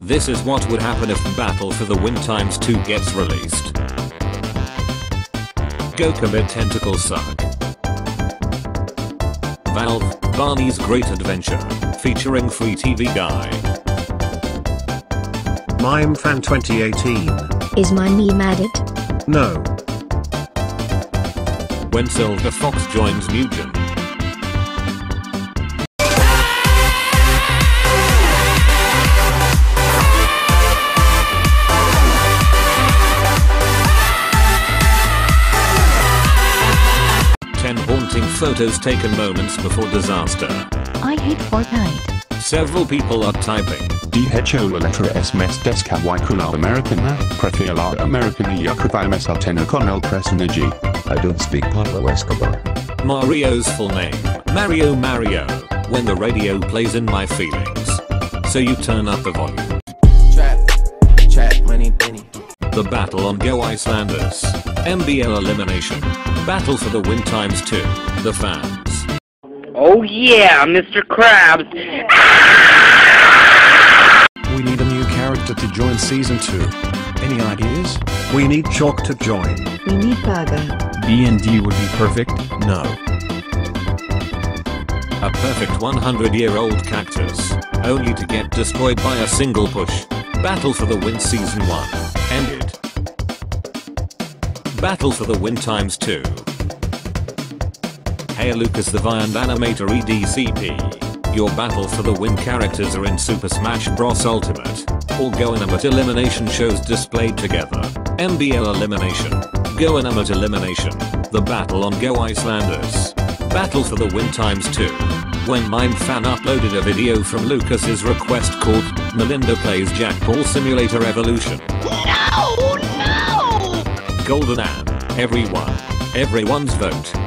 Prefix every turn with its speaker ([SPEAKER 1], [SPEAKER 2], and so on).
[SPEAKER 1] This is what would happen if Battle for the Win Times 2 gets released. Gokumid Tentacle Suck. Valve, Barney's Great Adventure, featuring Free TV Guy.
[SPEAKER 2] Mime Fan 2018.
[SPEAKER 3] Is my meme added?
[SPEAKER 2] No.
[SPEAKER 1] When Silver Fox joins Nugent. 10 haunting photos taken moments before disaster.
[SPEAKER 4] I hate Fortnite.
[SPEAKER 1] Several people are typing.
[SPEAKER 5] DHO la letra S mes desca y la americana, Prefiero la americana y acrivimes altena con el personaje.
[SPEAKER 6] I don't speak Pablo Escobar.
[SPEAKER 1] Mario's full name, Mario Mario, when the radio plays in my feelings. So you turn up the volume.
[SPEAKER 7] Trap, trap money penny.
[SPEAKER 1] The battle on Go Icelanders. MBL elimination. Battle for the win times 2. The fans.
[SPEAKER 8] Oh yeah, Mr. Krabs.
[SPEAKER 9] We need a new character to join season 2. Any ideas?
[SPEAKER 2] We need Chalk to join.
[SPEAKER 4] We need Burger.
[SPEAKER 9] D&D would be perfect? No.
[SPEAKER 1] A perfect 100 year old cactus. Only to get destroyed by a single push. Battle for the win season 1. Battle for the win times 2. Hey Lucas the Vyond Animator EDCP. Your battle for the win characters are in Super Smash Bros. Ultimate. All Go Animate elimination shows displayed together. MBL elimination. Go Animate elimination. The battle on Go Icelanders. Battle for the win times 2. When Mime Fan uploaded a video from Lucas's request called Melinda Plays Jack Ball Simulator Evolution.
[SPEAKER 4] No! No!
[SPEAKER 1] Golden Ann. Everyone. Everyone's vote.